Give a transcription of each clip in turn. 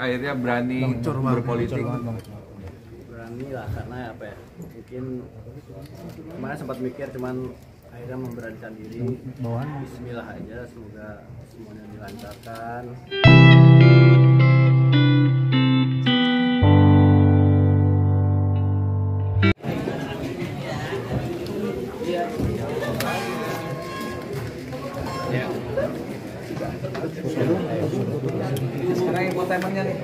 akhirnya berani berpolitik? berani lah karena apa ya mungkin kemarin sempat mikir cuman akhirnya memberanikan diri. Bismillah aja semoga semuanya dilancarkan Sekarang infotainmentnya nih.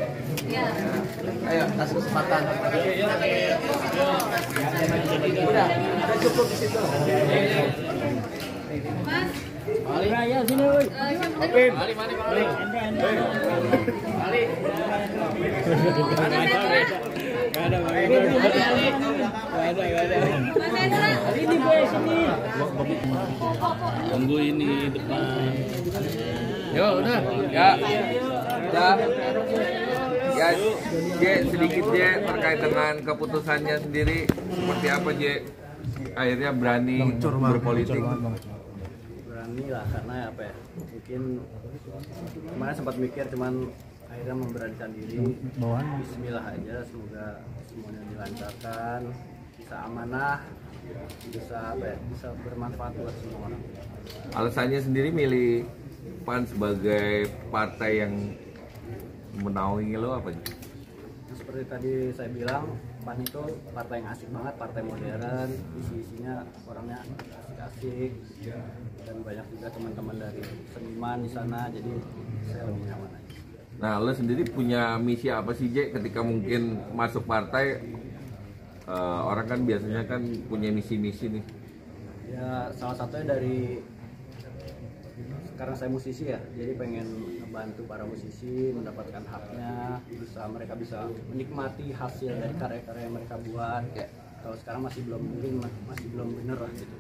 Ayo, kasih kesempatan. Udah, udah cukup di situ. Raya sini woi. Oke, mari, mari, mari. Mari. Gak ada. Gak ada, gak ada. Ini gue sini. Tunggu ini depan. Yo udah, ya, ya, ya, J sedikit J terkait dengan keputusannya sendiri. Seperti apa J? Akhirnya berani berpolitik. berani lah karena apa ya? Mungkin kemarin sempat mikir cuman akhirnya memberanikan diri. Bismillah aja semoga semuanya dilancarkan bisa amanah bisa apa ya? Bisa bermanfaat buat semua orang. Alasannya sendiri milih PAN sebagai partai yang menaungi lo apa? Nah, seperti tadi saya bilang PAN itu partai yang asik banget partai modern isi-isinya orangnya asik-asik dan banyak juga teman-teman dari seniman di sana jadi saya lebih nyaman aja Nah, lo sendiri punya misi apa sih, J? Ketika mungkin masuk partai, eh, orang kan biasanya kan punya misi-misi nih. ya salah satunya dari karena saya musisi ya jadi pengen membantu para musisi mendapatkan haknya bisa mereka bisa menikmati hasil dari karya-karya yang mereka buat. Ya kalau sekarang masih belum mungkin ma- masih belum bener lah gitu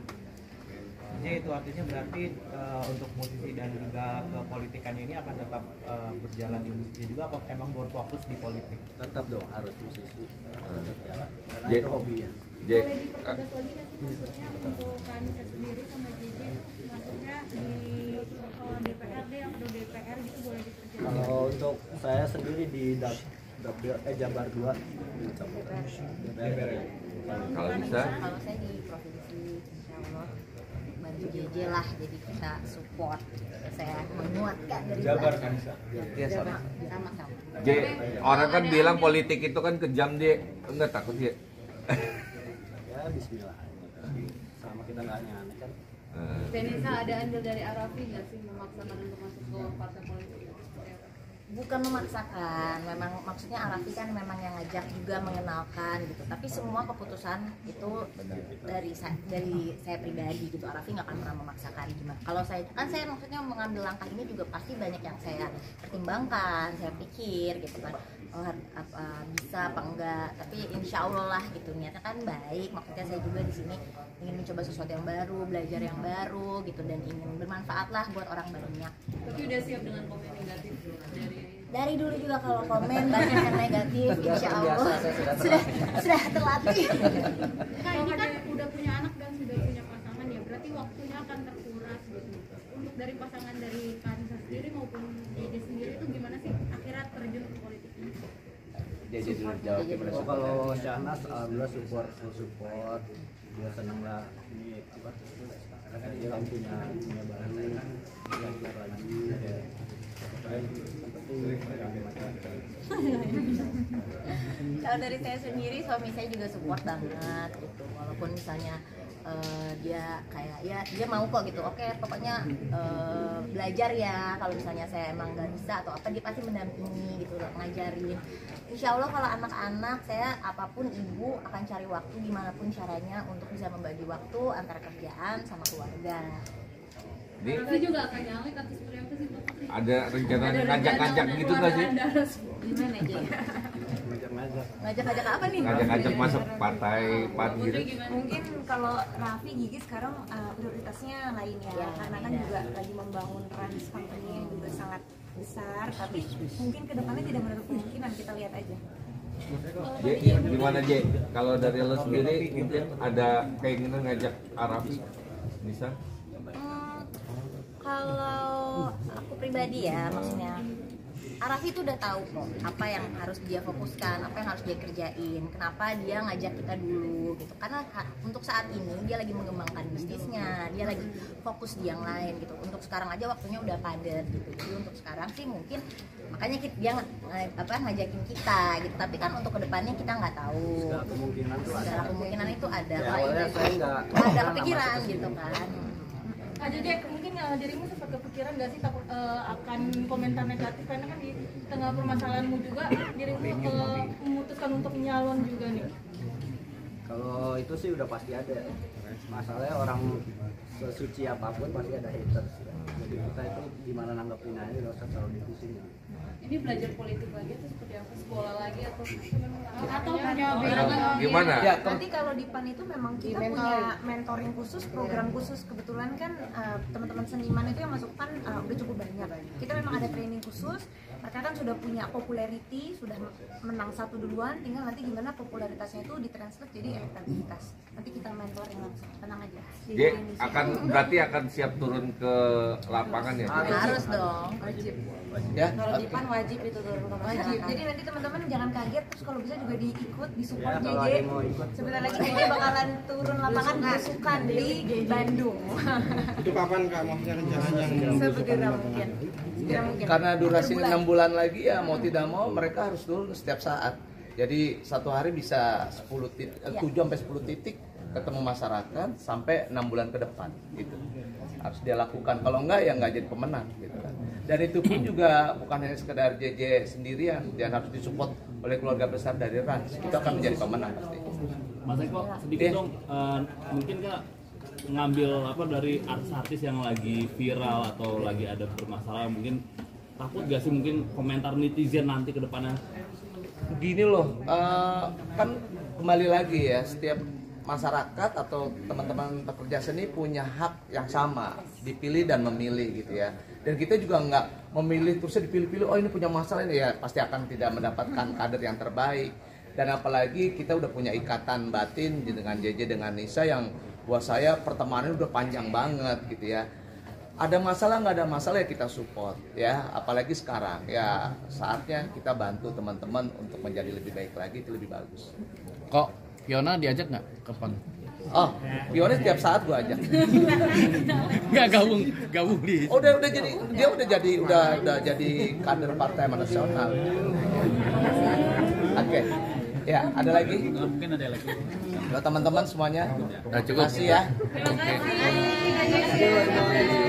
Jadi itu artinya berarti eh, untuk musisi dan juga kepolitikan ini akan tetap eh, berjalan di musisi juga apa emang berfokus di politik? tetap dong harus musisi. Tetap jalan karena Jadi- itu hobi ya. J, boleh eh, dipertegas lagi nggak sih maksudnya untuk Kanisa sendiri sama JJ maksudnya di uh, DPRD atau DPR gitu boleh diperjelas kalau untuk saya sendiri di dap, dapil eh Jabar 2 di DPR ya. kalau bisa, kalau saya di provinsi insya Allah bantu JJ lah jadi kita support saya menguatkan dari Jabar kan Iya, sorry. sama sama J, orang kan bilang politik itu kan kejam, J. Enggak takut, J. ya Bismillah sama kita nggak aneh kan Eh, Denisa ada andil dari Arafi nggak sih memaksakan untuk masuk ke partai politik? Bukan memaksakan memang maksudnya Arafi kan memang yang ngajak juga mengenalkan gitu. Tapi semua keputusan itu dari dari saya pribadi gitu. Arafi nggak akan pernah memaksakan gimana. Kalau saya kan saya maksudnya mengambil langkah ini juga pasti banyak yang saya pertimbangkan saya pikir gitu kan. Oh apa bisa apa enggak. Tapi insya Allah lah gitu. Niatnya kan baik. Maksudnya saya juga di sini ingin mencoba sesuatu yang baru belajar yang baru gitu. Dan ingin bermanfaat lah buat orang banyak. Tapi udah siap dengan komen negatif dari dulu juga kalau komen banyak yang negatif insya Allah. sudah sudah sudah terlatih. Kak ini kan udah punya anak dan sudah punya pasangan ya berarti waktunya akan terkuras gitu. Untuk dari pasangan dari Kanisa sendiri maupun JJ sendiri itu gimana sih akhirnya terjun ke politik ini JJ dulu jawab JJ gimana Oh, kalau Syahnas alhamdulillah support full support. Dia seneng lah. Ini apa? Karena dia kan punya punya baru belajar lagi ya kalau dari saya sendiri suami saya juga support banget gitu. Walaupun misalnya eh, dia kayak ya dia mau kok gitu. Oke pokoknya eh, belajar ya. Kalau misalnya saya emang nggak bisa atau apa dia pasti mendampingi gitu ngajarin. Insya Allah kalau anak-anak saya apa pun ibu akan cari waktu gimana pun caranya untuk bisa membagi waktu antara kerjaan sama keluarga. Ini Arafi juga akan nyalek atau seperti apa sih? Ada rencana ngajak-ngajak gitu nggak sih? gimana aja ngajak-ngajak ngajak-ngajak apa nih Ngajak-ngajak masuk partai PAN gitu. Mungkin kalau Raffi Gigi sekarang uh, prioritasnya lain ya Ya, karena kan beda. juga lagi membangun trans company yang juga sangat besar tapi mungkin ke depannya tidak menutup kemungkinan kita lihat aja J, gimana J? Kalau dari lo sendiri mungkin ada keinginan ngajak Arafi bisa? Hmm, kalau pribadi ya maksudnya Arafi itu udah tahu kok apa yang harus dia fokuskan, apa yang harus dia kerjain, kenapa dia ngajak kita dulu gitu. Karena untuk saat ini dia lagi mengembangkan bisnisnya, dia lagi fokus di yang lain gitu. Untuk sekarang aja waktunya udah padat gitu. Jadi untuk sekarang sih mungkin makanya kita, dia apa ngajakin kita gitu. Tapi kan untuk ke depannya kita nggak tahu. segala kemungkinan tuh ada Segala kemungkinan itu ada. ya awalnya saya nggak ada kepikiran gitu kan. Jojo, mungkin uh, dirimu sempat kepikiran nggak sih takut uh, akan komentar negatif karena kan di tengah permasalahanmu juga dirimu uh, memutuskan untuk nyalon juga nih. kalau itu sih udah pasti ada masalahnya orang sesuci apa pun pasti ada haters ya. Kita itu gimana nanggepin aja nggak usah terlalu dipusingan Ini belajar politik lagi atau seperti apa? Sekolah lagi atau atau punya gimana Ya, Nanti kalau di PAN itu memang kita punya mentoring khusus, program khusus. Kebetulan kan uh, teman-teman seniman itu yang masuk PAN uh, udah cukup banyak. Kita memang ada training khusus. Mereka kan sudah punya popularity, sudah menang satu duluan. Tinggal nanti gimana popularitasnya itu ditranslate jadi elektabilitas. Nanti kita mentoring langsung. Tenang aja. Jadi akan berarti akan siap turun ke lapangan ya Harus dong. wajib. Ya. Kalau di PAN wajib itu turun ke Wajib. Jadi nanti teman-teman jangan kaget terus kalau bisa juga diikut, disupport Ya, JJ. Sebentar lagi JJ bakalan turun lapangan besukan di Bandung. Itu kapan kak maksudnya rencananya yang Segera mungkin. Segera mungkin. Karena durasi enam bulan lagi ya mau tidak mau mereka harus turun setiap saat. Jadi satu hari bisa 10 titik, Iya. 7 sampai 10 titik ketemu masyarakat sampai enam bulan ke depan gitu. Harus dia lakukan. Kalau enggak ya enggak jadi pemenang gitu kan. Dan itu pun juga bukan hanya sekedar JJ sendirian dan harus disupport oleh keluarga besar dari Rans. Itu akan menjadi pemenang pasti. Mas Eko sedikit Iya. dong eh, mungkin kak ngambil apa dari artis-artis yang lagi viral atau lagi ada bermasalah mungkin takut gak sih mungkin komentar netizen nanti ke depannya Gini loh, eh, kan kembali lagi ya setiap masyarakat atau teman-teman pekerja seni punya hak yang sama dipilih dan memilih gitu ya. Dan kita juga nggak memilih terusnya dipilih-pilih. Oh ini punya masalah ini ya pasti akan tidak mendapatkan kader yang terbaik. Dan apalagi kita udah punya ikatan batin dengan JJ dengan Nisa yang buat saya pertemanan udah panjang banget gitu ya ada masalah nggak ada masalah ya kita support ya apalagi sekarang ya saatnya kita bantu teman-teman untuk menjadi lebih baik lagi itu lebih bagus Kok Fiona diajak nggak ke PAN? oh Pionis setiap saat gua ajak Nggak gabung, gabung di. oh, udah udah jadi dia udah jadi udah udah jadi kader partai nasional oke ya ada lagi Mungkin ada lagi. Buat teman-teman semuanya Udah cukup. Terima kasih ya Terima kasih.